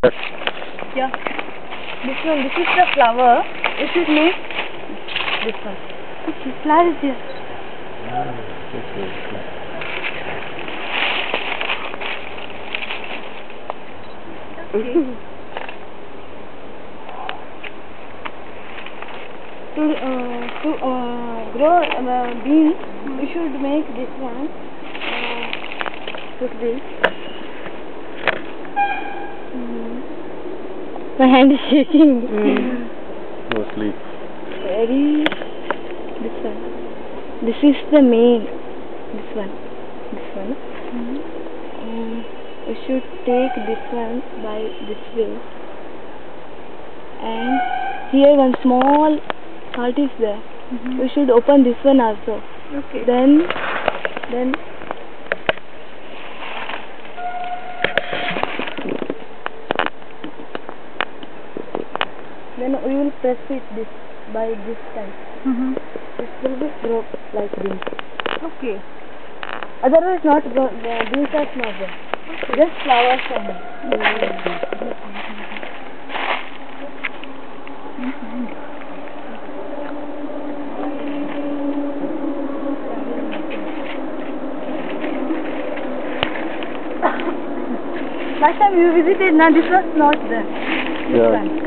Yeah. This one, this is the flower. You should make this one. Okay, flower is. Okay. to uh, to uh, grow uh, beans, you should make this one. Uh, this. My hand is shaking. Mostly. Very. This one. This is the main. This one. This one. Um, you should take this one by this way. And here one small part is there. You should open this one also. Okay. Then, then. Then we will press it this by this time. Mm-hmm. This will be broke like this. Okay. Otherwise not go, the beans are not there. Just flowers and Last time you visited, now this was not there. This Yeah. one.